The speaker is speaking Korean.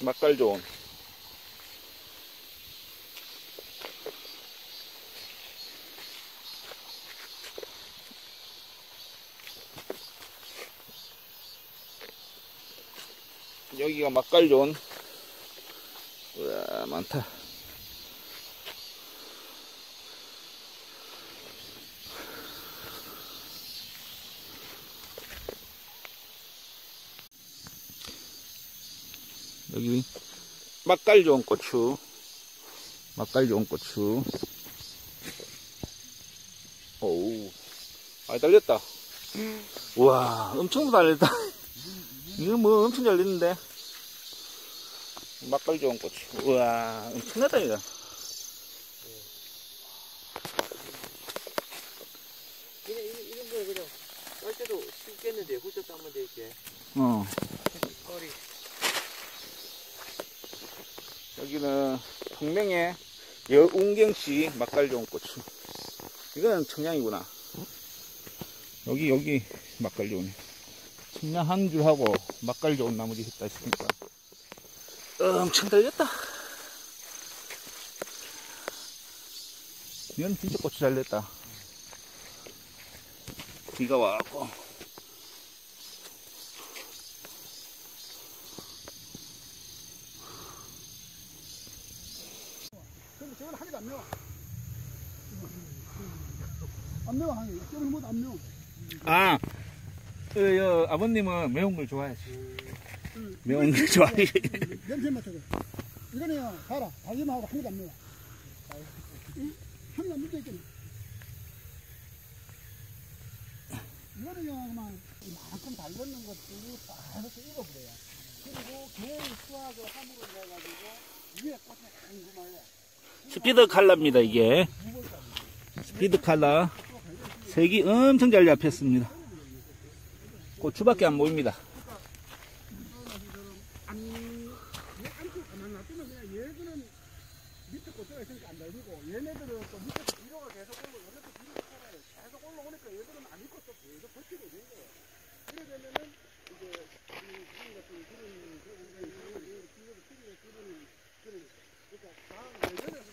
맛깔 좋은. 여기가 맛깔 좋은. 우와, 많다. 여기 맛깔 좋은 고추. 맛깔 좋은 고추. 오우 많이 달렸다. 우와 엄청 달렸다. 이거 뭐 엄청 잘 됐는데. 맛깔 좋은 고추. 우와 엄청나다 이거. 그냥 이런, 거 그냥 깔 때도 쉽겠는데 따면 돼 이렇게. 어. 거리 여기는 동명의 여운경씨 좋은 고추 이거는 청량이구나. 여기 여기 좋은 청량 한 줄하고 좋은 나머지 했다 싶으니까. 엄청 달렸다. 이건 진짜 고추 잘 됐다. 비가 와갖고 저건 하기도 안 매워. 안 매워, 하기. 저건 뭐안 매워. 아, 그, 여, 아버님은 매운 걸 좋아하시. 매운 걸 좋아하시. 냄새 맡아서. 이거는 봐라. 달기만 하고 하나도 안 매워. 응? 하나도 안 묻어있잖아. 이거는 그냥 이만큼 달궜는 것들이 딱 해서 익어버려요. 그리고 개의 수확을 함으로 해가지고 위에 꽃이 궁금해요. 스피드 칼라입니다 이게. 스피드 칼라. 색이 엄청 잘 잡혔습니다. 고추밖에 안 보입니다. 그러니까 다 예전에